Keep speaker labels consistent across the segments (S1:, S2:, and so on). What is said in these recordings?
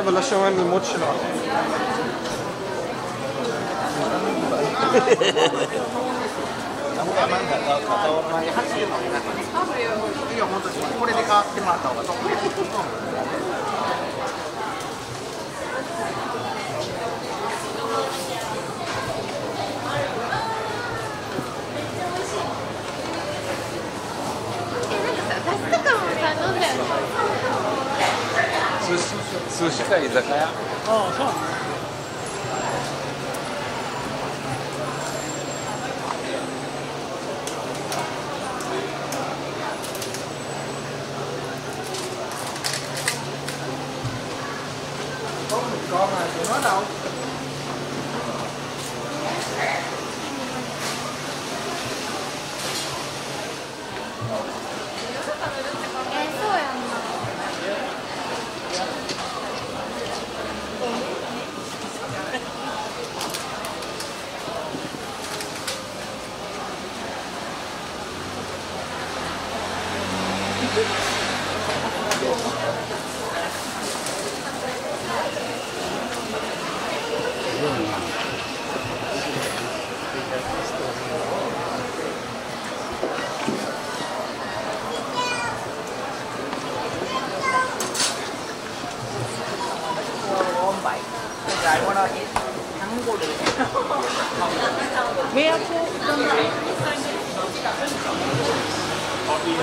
S1: Evo lasciamo il moccino. Sushi か居酒屋。
S2: Mehr Kuchen. Okay.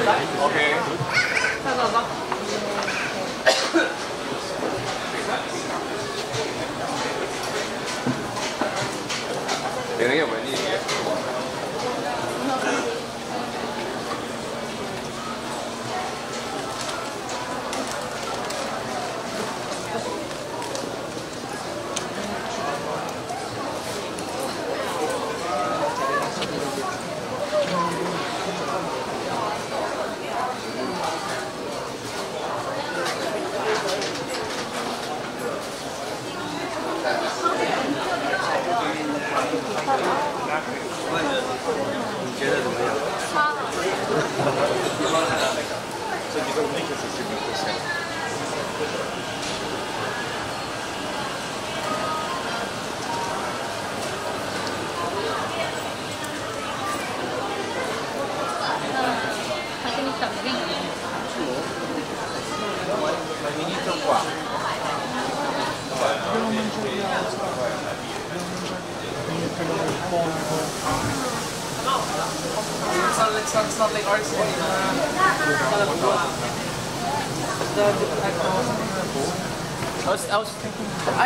S2: okay. 点那个。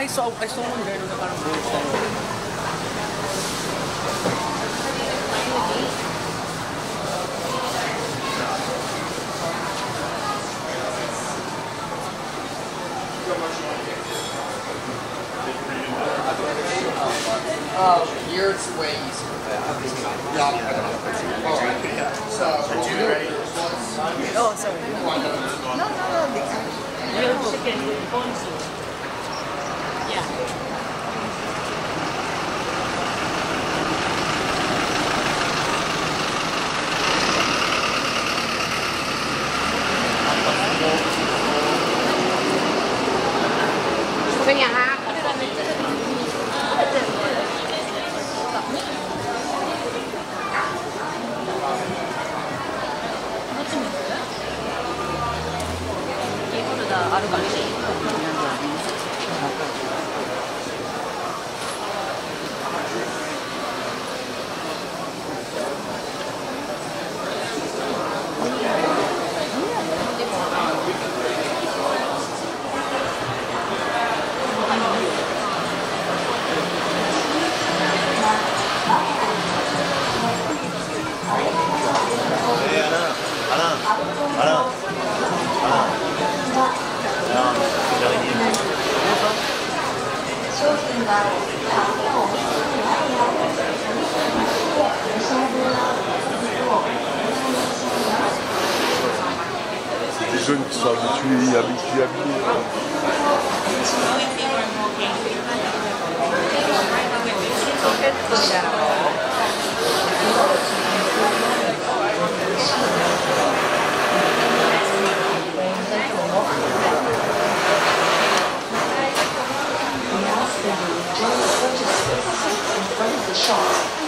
S3: I saw, I saw one there na parang bullets na
S4: Oh, yours way easier. Yeah, I don't know. Oh, All right. So, what we do was,
S2: Oh, sorry.
S5: No, no, no, they can.
S6: Yeah.
S7: Des jeunes qui sont habitués, habitués, habillés.
S4: そう。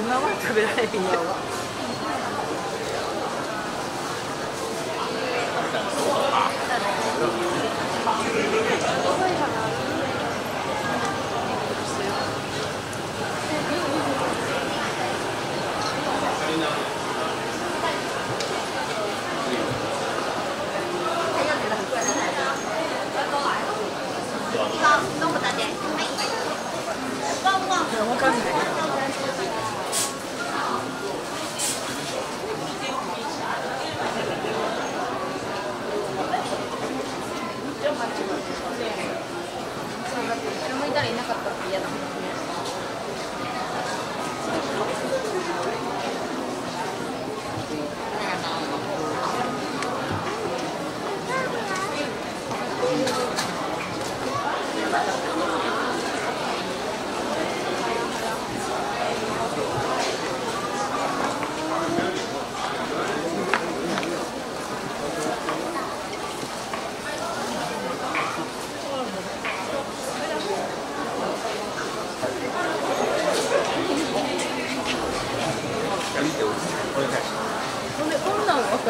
S2: 今は食べられへんよ
S5: 弄不大点，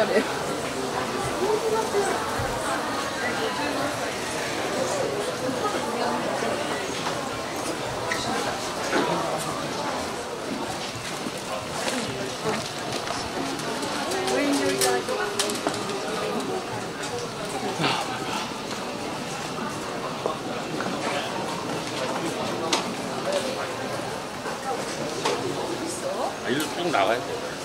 S5: 돼.
S1: 일로 쭉 나가야 돼.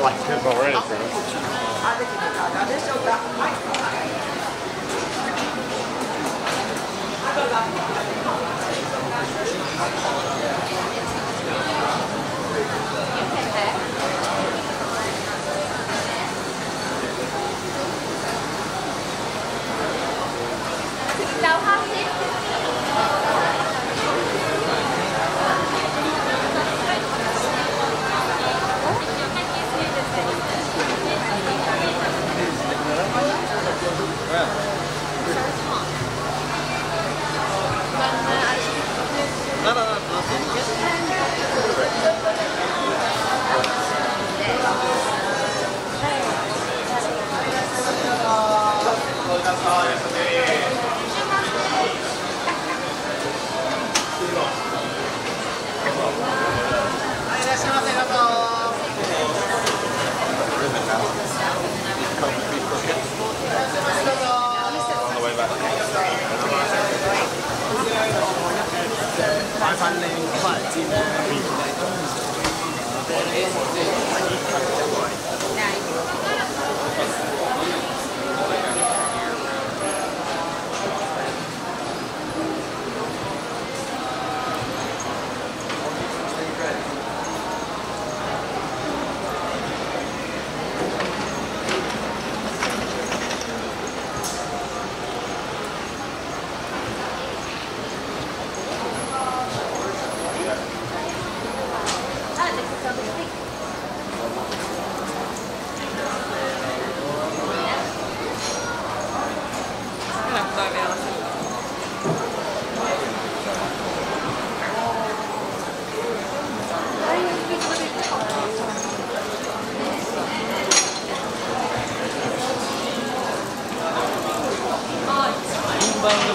S6: Like this already, bro.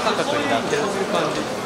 S3: 価格になってる。という感じ